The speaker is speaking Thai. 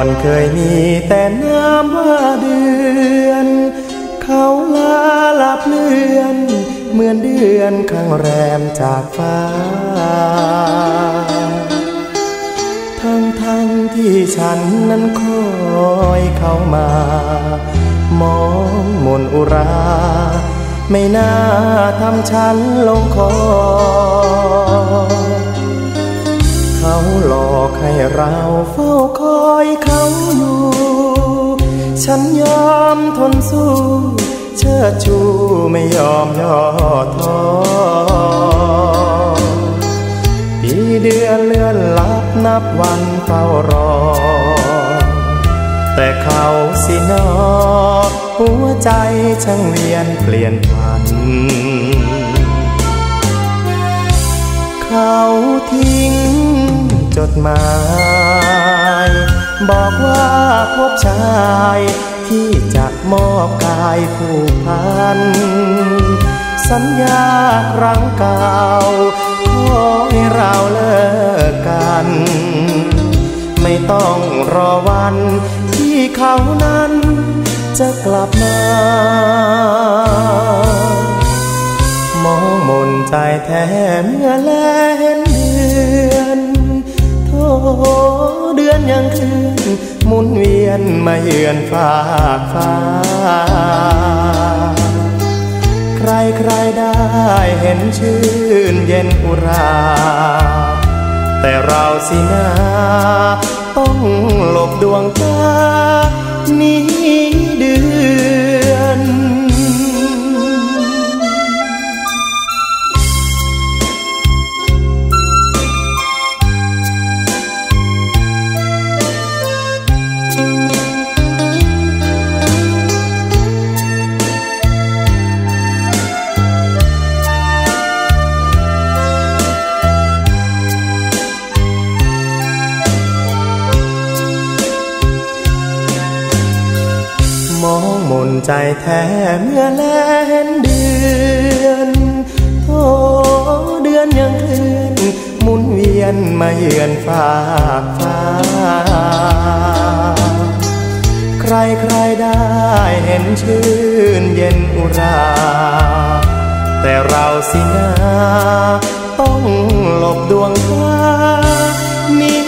อนเคยมีแต่น้ำว่าเดือน เขาลาหลับเลือน เหมือนเดือนข้างแรมจากฟ้า ทั้งทั้งที่ฉันนั้นคอยเขามา มองมนอุรา ไม่น่าทำฉันลงคอเขาหลอกให้เราเฝ้าคอ ยเขาอยู่ ฉันยอมทนสู้ เชิดชูไม่ยอมย่อท้อปีเดือนเลื่อนลับนับวันเฝ้ารอ แต่เขาสินอ หัวใจช่างเวียนเปลี่ยนพัน เขาทิ้งจดหมาย บอกว่าพบชาย ที่จะมอบกายผูกพัน สัญญาครั้งเก่าขอให้เราเลิกกัน ไม่ต้องรอวันที่เขานั้นจะกลับมามองมนใจแท้เมื่อแล มาเยือนฝากฟ้า ใครใครได้เห็นชื่นเย็นอุรา แต่เราสินาต้องหลบดวงตานี้ ใจแท้เมื่อแลเห็นเดือนโทเดือนยังเคลื่อนหมุนเวียนมาเยือนฝากฟ้า ใครใครได้เห็นชื่นเย็นอุรา แต่เราสินาต้องหลบดวงตานี